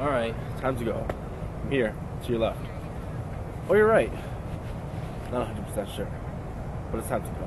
Alright. Time to go. I'm here to your left. Oh, or your right. Not 100% sure. But it's time to go.